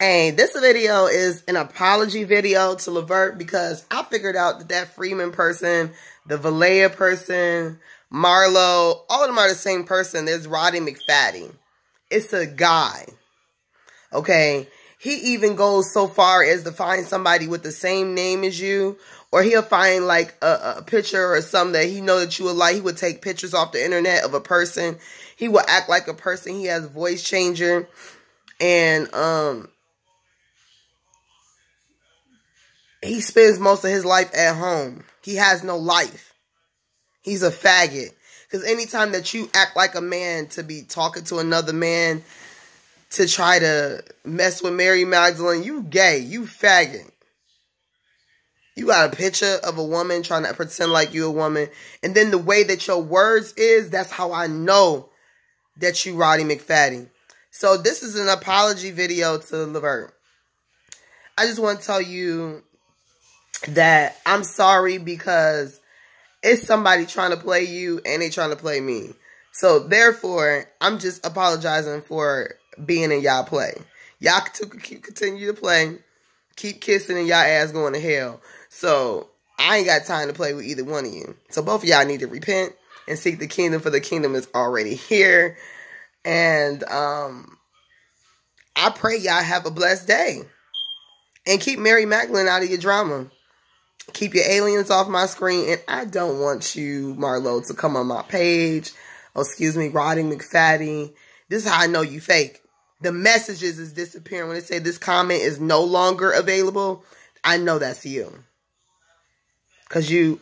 And this video is an apology video to Levert because I figured out that that Freeman person, the Vallejo person, Marlo, all of them are the same person. There's Roddy McFadden. It's a guy. Okay. He even goes so far as to find somebody with the same name as you. Or he'll find like a, a picture or something that he know that you would like. He would take pictures off the internet of a person. He will act like a person. He has voice changer. And um he spends most of his life at home. He has no life. He's a faggot. Because anytime that you act like a man to be talking to another man to try to mess with Mary Magdalene, you gay. You faggot. You got a picture of a woman trying to pretend like you a woman. And then the way that your words is, that's how I know that you Roddy McFadden. So this is an apology video to Levert. I just want to tell you that I'm sorry because it's somebody trying to play you and they trying to play me. So therefore, I'm just apologizing for being in y'all play. Y'all keep continue to play, keep kissing and y'all ass going to hell. So I ain't got time to play with either one of you. So both of y'all need to repent and seek the kingdom for the kingdom is already here. And um I pray y'all have a blessed day. And keep Mary Magdalene out of your drama. Keep your aliens off my screen. And I don't want you, Marlo, to come on my page. Oh, excuse me, Roddy McFadden. This is how I know you fake. The messages is disappearing. When they say this comment is no longer available, I know that's you. Because you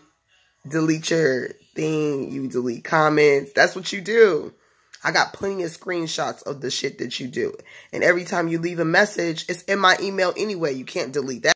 delete your thing, you delete comments. That's what you do. I got plenty of screenshots of the shit that you do. And every time you leave a message, it's in my email anyway. You can't delete that.